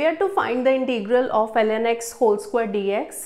we are to find the integral of ln x whole square dx.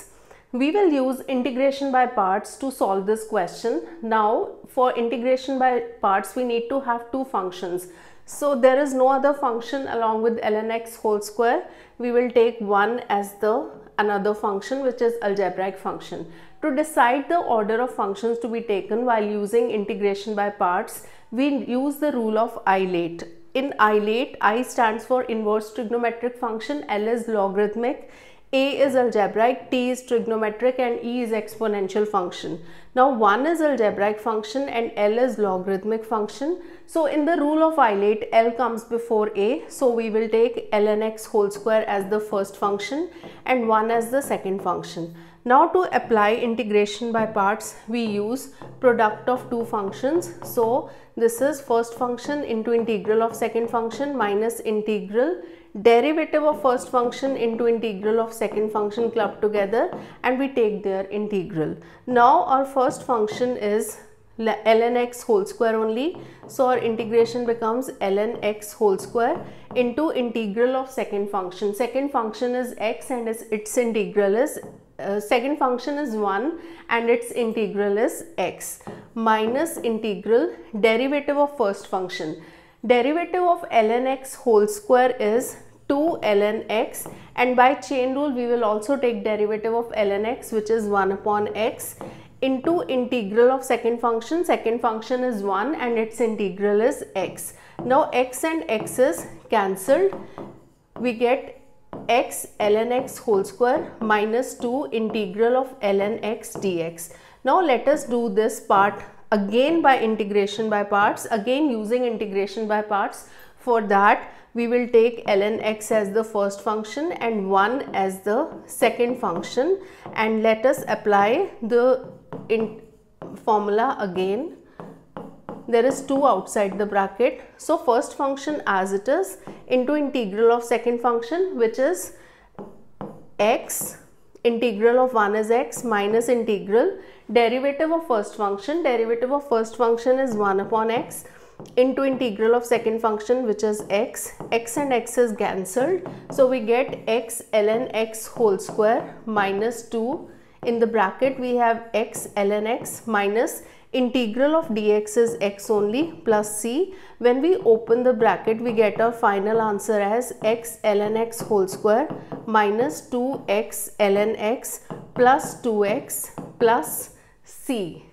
We will use integration by parts to solve this question. Now for integration by parts we need to have two functions. So there is no other function along with ln x whole square. We will take one as the another function which is algebraic function. To decide the order of functions to be taken while using integration by parts, we use the rule of ILATE. In ILATE, I stands for inverse trigonometric function, L is logarithmic, A is algebraic, T is trigonometric and E is exponential function. Now 1 is algebraic function and L is logarithmic function. So in the rule of ILATE, L comes before A. So we will take ln x whole square as the first function and 1 as the second function. Now to apply integration by parts, we use product of two functions. So this is first function into integral of second function minus integral derivative of first function into integral of second function clubbed together and we take their integral. Now our first function is ln x whole square only. So our integration becomes ln x whole square into integral of second function. Second function is x and its integral is uh, second function is 1 and its integral is x minus integral derivative of first function. Derivative of ln x whole square is 2 ln x and by chain rule we will also take derivative of ln x which is 1 upon x into integral of second function. Second function is 1 and its integral is x. Now x and x is cancelled. We get x ln x whole square minus 2 integral of ln x dx. Now let us do this part again by integration by parts again using integration by parts for that we will take ln x as the first function and 1 as the second function and let us apply the formula again there is 2 outside the bracket. So first function as it is into integral of second function which is x integral of 1 is x minus integral derivative of first function derivative of first function is 1 upon x into integral of second function which is x x and x is cancelled so we get x ln x whole square minus 2 in the bracket we have x ln x minus integral of dx is x only plus c. When we open the bracket, we get our final answer as x ln x whole square minus 2x ln x plus 2x plus c.